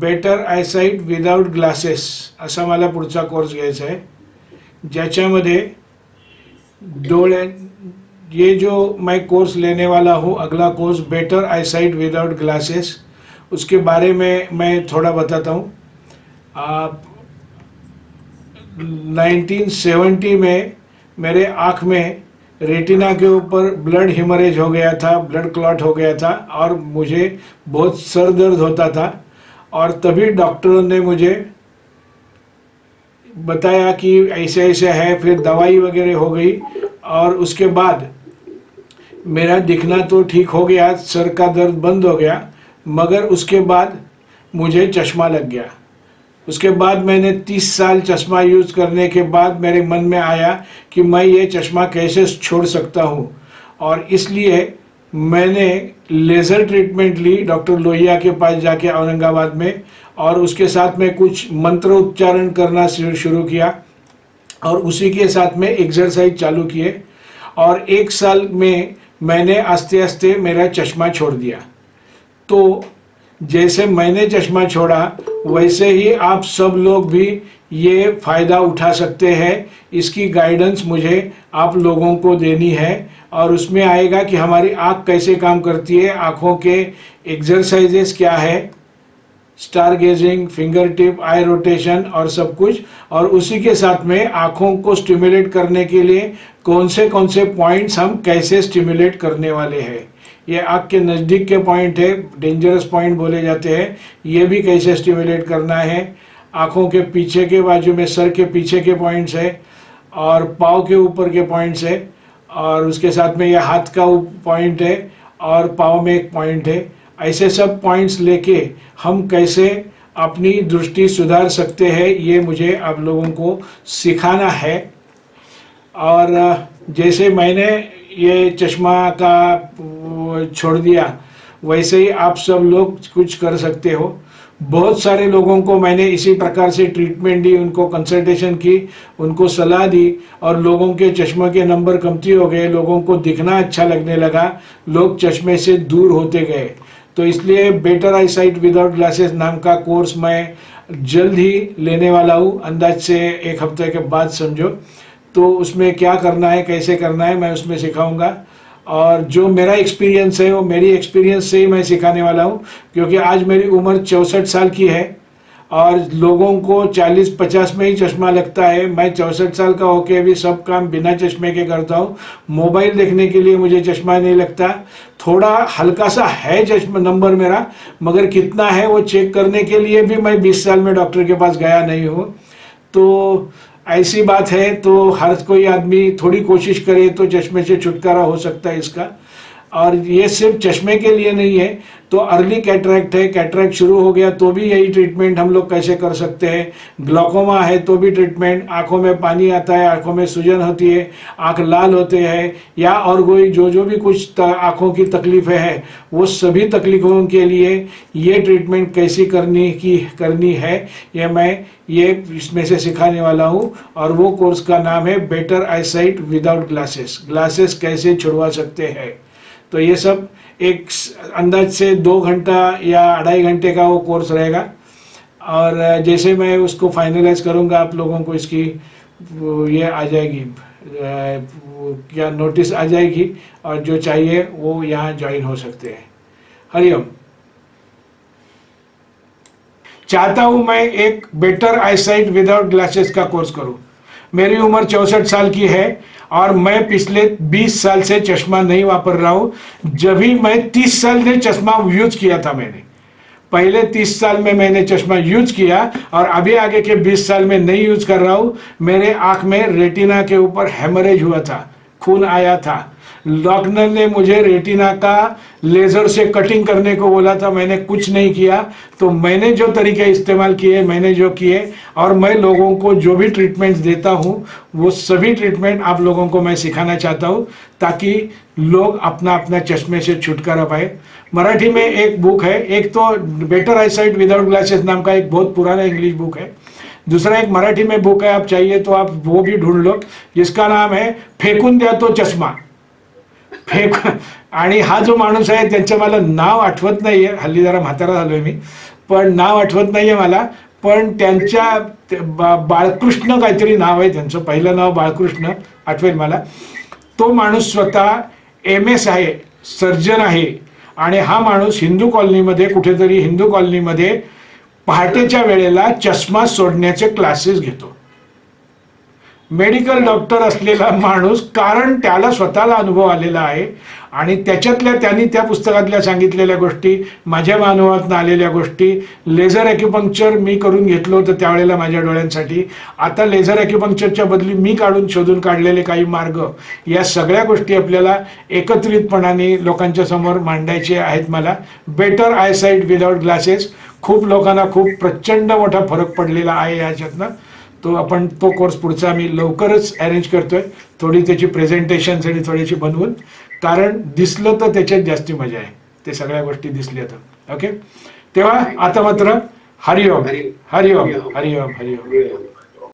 Better eyesight without glasses असा मला पुढचा कोर्स घ्यायचा आहे. ये जो मैं कोर्स लेने वाला हूँ, अगला course better eyesight without glasses उसके बारे में मैं थोड़ा बताता हूँ. आप 1970 में मेरे आँख में रेटिना के ऊपर ब्लड हिमरेज हो गया था ब्लड क्लॉट हो गया था, और मुझे बहुत सर दर्द होता था। और तभी डॉक्टरों ने मुझे बताया कि ऐसे ऐसे है, फिर दवाई वगैरह हो गई और उसके बाद मेरा दिखना तो ठीक हो गया, सर का दर्द बंद हो गया, मगर उसके बाद मुझे चश्मा लग गया। उसके बाद मैंने 30 साल चश्मा यूज़ करने के बाद मेरे मन में आया कि मैं ये चश्मा कैसे छोड़ सकता हूँ। और इसलिए मैंने लेज़र ट्रीटमेंट ली डॉक्टर लोहिया के पास जाके औरंगाबाद में, और उसके साथ में कुछ मंत्र उच्चारण करना शुरू किया, और उसी के साथ में एक्सरसाइज चालू किए, और एक साल में मैंने आस्ते आस्ते मेरा चश्मा छोड़ दिया। तो जैसे मैंने चश्मा छोड़ा, वैसे ही आप सब लोग भी ये फ़ायदा उठा सकते हैं। इसकी गाइडेंस मुझे आप लोगों को देनी है और उसमें आएगा कि हमारी आँख कैसे काम करती है, आँखों के एक्सरसाइजेस क्या है star gazing finger tip eye rotation और सब कुछ। और उसी के साथ में आँखों को स्टिमुलेट करने के लिए कौन से कौन से पॉइंट्स हम कैसे स्टिमुलेट करने वाले हैं। ये आँख के नज़दीक के पॉइंट है डेंजरस पॉइंट बोले जाते हैं। ये भी कैसे स्टिमुलेट करना है? आँखों के पीछे के बाजू में सर के पीछे के पॉइंट्स है और पाँव के ऊपर के पॉइंट्स है और उसके साथ में ये हाथ का पॉइंट है और पाँव में एक पॉइंट है। ऐसे सब पॉइंट्स लेके हम कैसे अपनी दृष्टि सुधार सकते हैं, ये मुझे आप लोगों को सिखाना है। और, जैसे मैंने ये चश्मा का छोड़ दिया। वैसे ही आप सब लोग कुछ कर सकते हो। बहुत सारे लोगों को मैंने इसी प्रकार से ट्रीटमेंट दी, उनको कंसल्टेशन की, उनको सलाह दी और लोगों के चश्मे के नंबर कमती हो गए, लोगों को दिखना अच्छा लगने लगा, लोग चश्मे से दूर होते गए। तो इसलिए better eye sight without glasses नाम का कोर्स मैं जल्द ही लेने वाला हूँ। अंदाज से एक हफ़्ते के बाद समझो। तो उसमें क्या करना है, कैसे करना है, मैं उसमें सिखाऊँगा। और जो मेरा एक्सपीरियंस है, वो मेरी एक्सपीरियंस से ही मैं सिखाने वाला हूँ, क्योंकि आज मेरी उम्र चौंसठ साल की है और लोगों को 40-50 में ही चश्मा लगता है। मैं चौंसठ साल का होके अभी सब काम बिना चश्मे के करता हूँ। मोबाइल देखने के लिए मुझे चश्मा नहीं लगता। थोड़ा हल्का सा है चश्मा नंबर मेरा, मगर कितना है वो चेक करने के लिए भी मैं 20 साल में डॉक्टर के पास गया नहीं हूँ। तो ऐसी बात है तो हर कोई आदमी थोड़ी कोशिश करे तो चश्मे से छुटकारा हो सकता है इसका। और ये सिर्फ़ चश्मे के लिए नहीं है तो अर्ली कैटरैक्ट है कैटरैक्ट शुरू हो गया तो भी यही ट्रीटमेंट हम लोग कैसे कर सकते हैं? ग्लोकोमा है तो भी ट्रीटमेंट आँखों में पानी आता है, आँखों में सूजन होती है, आँख लाल होते हैं, या और कोई जो जो भी कुछ आँखों की तकलीफें है, वो सभी तकलीफों के लिए ये ट्रीटमेंट कैसी करनी की, करनी है, ये मैं ये इसमें से सिखाने वाला हूँ, और वो कोर्स का नाम है better eyesight without glasses glasses कैसे छुड़वा सकते हैं? तो ये सब एक अंदाज से दो घंटा या अढ़ाई घंटे का वो कोर्स रहेगा। और जैसे मैं उसको फाइनलाइज करूँगा, आप लोगों को इसकी ये आ जाएगी क्या नोटिस आ जाएगी और जो चाहिए वो यहाँ ज्वाइन हो सकते हैं। हरिओम। चाहता हूँ मैं एक बेटर आईसाइट विदाउट ग्लासेस का कोर्स करूँ। मेरी उम्र चौसठ साल की है और मैं पिछले 20 साल से चश्मा नहीं वापर रहा हूँ। जब ही मैं 30 साल से चश्मा यूज़ किया था मैंने। पहले 30 साल में मैंने चश्मा यूज़ किया और अभी आगे के 20 साल में नहीं यूज़ कर रहा हूँ। मेरे आँख में रेटिना के ऊपर हेमरेज हुआ था। खून आया था। डॉक्टर ने मुझे रेटिना का लेज़र से कटिंग करने को बोला था, मैंने कुछ नहीं किया। तो मैंने जो तरीके इस्तेमाल किए, मैंने जो किए, और मैं लोगों को जो भी ट्रीटमेंट्स देता हूँ, वो सभी ट्रीटमेंट आप लोगों को मैं सिखाना चाहता हूँ, ताकि लोग अपना अपना चश्मे से छुटकारा पाए। मराठी में एक बुक है, एक तो better eye sight without glasses नाम का एक बहुत पुराना इंग्लिश बुक है। दूसरा एक मराठी में बुक है आप चाहिए तो आप वो भी ढूंढ लो जिसका नाम है फेकून द्या तो चष्मा फेक आणि हा जो माणूस आहे त्यांचं मला नाव आठवत नाही आहे हल्ली जरा म्हातारा झालो आहे मी पण नाव आठवत नाही आहे मला पण त्यांच्या बा- बाळकृष्ण काहीतरी नाव आहे त्यांचं पहिलं नाव बाळकृष्ण आठवेल मला. तो माणूस स्वतः एम एस आहे सर्जन आहे आणि हा माणूस हिंदू कॉलनीमध्ये कुठेतरी हिंदू कॉलनीमध्ये पहाटेच्या वेळेला चष्मा सोडण्याचे क्लासेस घेतो. मेडिकल डॉक्टर असलेला माणूस कारण त्याला स्वतःला अनुभव आलेला आहे आणि त्याच्यातल्या त्यांनी त्या पुस्तकातल्या सांगितलेल्या गोष्टी माझ्या अनुभवातून आलेल्या गोष्टी लेझर ॲक्युपंक्चर मी करून घेतलं होतं त्यावेळेला माझ्या डोळ्यांसाठी. आता लेझर ॲक्युपंक्चरच्या बदली मी काढून शोधून काढलेले काही मार्ग या सगळ्या गोष्टी आपल्याला एकत्रितपणाने लोकांच्या समोर मांडायचे आहेत मला. Better eye sight without glasses खूप लोकांना खूप प्रचंड मोठा फरक पडलेला आहे याच्यातनं. तो आपण तो कोर्स पुढचा आम्ही लवकरच अरेंज करतोय. थोडी त्याची प्रेझेंटेशन्स आणि थोडीशी बनवून. कारण दिसलं तर त्याच्यात जास्ती मजा आहे. ते सगळ्या गोष्टी दिसल्या तर. ओके तेव्हा आता मात्र हरिओम. हरिओम. हरिओम. हरिओम. हरिओम.